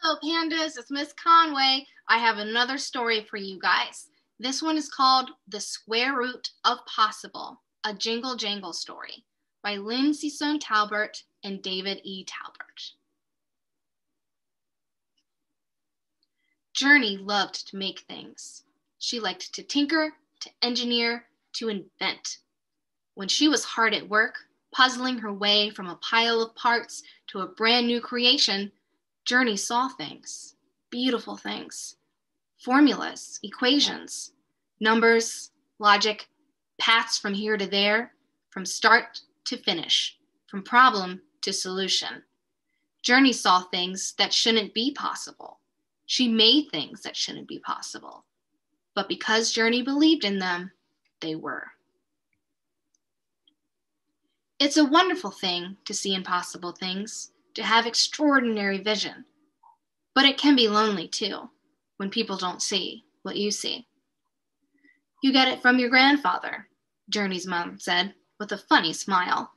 Hello, pandas. It's Miss Conway. I have another story for you guys. This one is called The Square Root of Possible, a Jingle Jangle story by Lyn Sisson-Talbert and David E. Talbert. Journey loved to make things. She liked to tinker, to engineer, to invent. When she was hard at work, puzzling her way from a pile of parts to a brand new creation, Journey saw things, beautiful things, formulas, equations, numbers, logic, paths from here to there, from start to finish, from problem to solution. Journey saw things that shouldn't be possible. She made things that shouldn't be possible. But because Journey believed in them, they were. It's a wonderful thing to see impossible things, to have extraordinary vision. But it can be lonely too, when people don't see what you see. You get it from your grandfather, Journey's mom said, with a funny smile.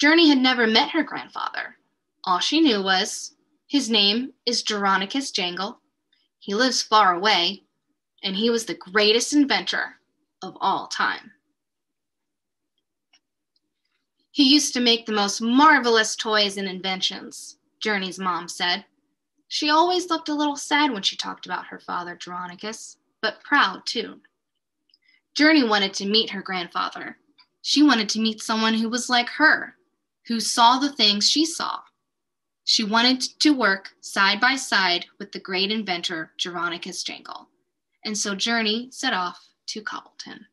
Journey had never met her grandfather. All she knew was his name is Jeronicus Jangle. He lives far away, and he was the greatest inventor of all time. He used to make the most marvelous toys and inventions, Journey's mom said. She always looked a little sad when she talked about her father, Jeronicus, but proud too. Journey wanted to meet her grandfather. She wanted to meet someone who was like her, who saw the things she saw. She wanted to work side by side with the great inventor, Jeronicus Jangle. And so Journey set off to Cobbleton.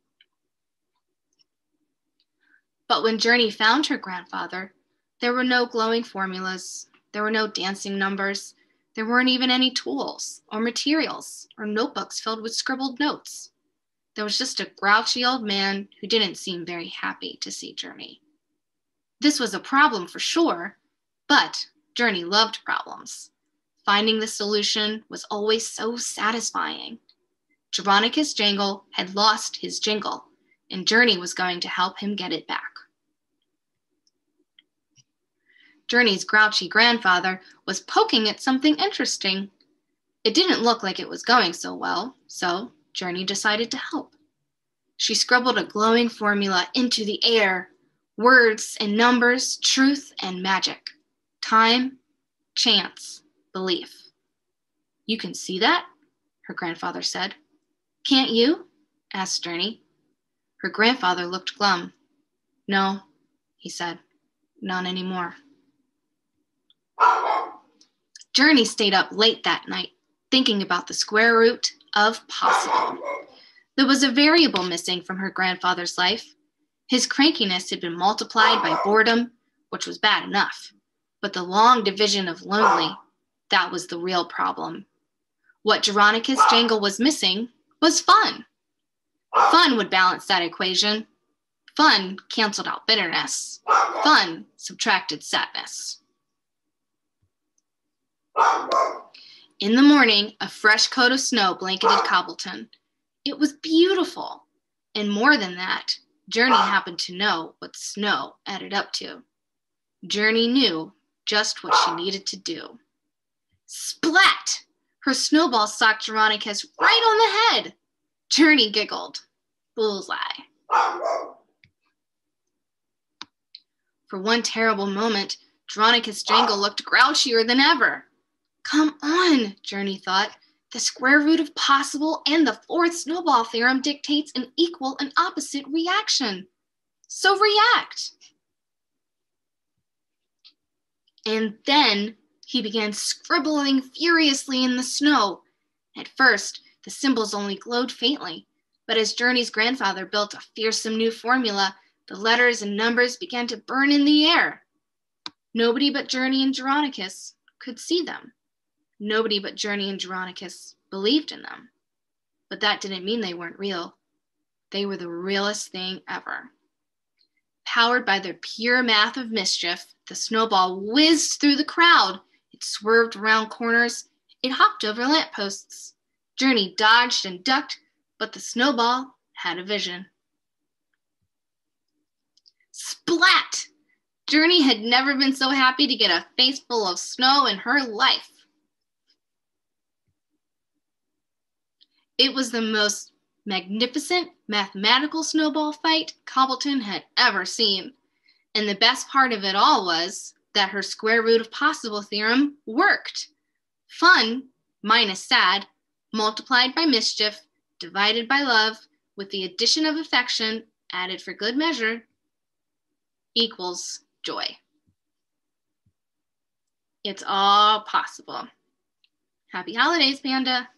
But when Journey found her grandfather, there were no glowing formulas, there were no dancing numbers, there weren't even any tools or materials or notebooks filled with scribbled notes. There was just a grouchy old man who didn't seem very happy to see Journey. This was a problem for sure, but Journey loved problems. Finding the solution was always so satisfying. Jeronicus Jangle had lost his jingle, and Journey was going to help him get it back. Journey's grouchy grandfather was poking at something interesting. It didn't look like it was going so well, so Journey decided to help. She scribbled a glowing formula into the air words and numbers, truth and magic, time, chance, belief. You can see that? Her grandfather said. Can't you? asked Journey. Her grandfather looked glum. No, he said, not anymore. Journey stayed up late that night, thinking about the square root of possible. There was a variable missing from her grandfather's life. His crankiness had been multiplied by boredom, which was bad enough. But the long division of lonely, that was the real problem. What Jeronicus Jangle was missing was fun. Fun would balance that equation. Fun canceled out bitterness. Fun subtracted sadness. In the morning, a fresh coat of snow blanketed Cobbleton. It was beautiful. And more than that, Journey happened to know what snow added up to. Journey knew just what she needed to do. Splat! Her snowball socked Jeronicus right on the head. Journey giggled. Bullseye. For one terrible moment, Jeronicus Jangle looked grouchier than ever. Come on, Journey thought. The square root of possible and the fourth snowball theorem dictates an equal and opposite reaction. So react. And then he began scribbling furiously in the snow. At first, the symbols only glowed faintly, but as Journey's grandfather built a fearsome new formula, the letters and numbers began to burn in the air. Nobody but Journey and Jeronicus could see them. Nobody but Journey and Jeronicus believed in them. But that didn't mean they weren't real. They were the realest thing ever. Powered by their pure math of mischief, the snowball whizzed through the crowd. It swerved around corners. It hopped over lampposts. Journey dodged and ducked, but the snowball had a vision. Splat! Journey had never been so happy to get a face full of snow in her life. It was the most magnificent mathematical snowball fight Cobbleton had ever seen. And the best part of it all was that her square root of possible theorem worked. Fun minus sad, multiplied by mischief, divided by love, with the addition of affection added for good measure, equals joy. It's all possible. Happy holidays, Panda.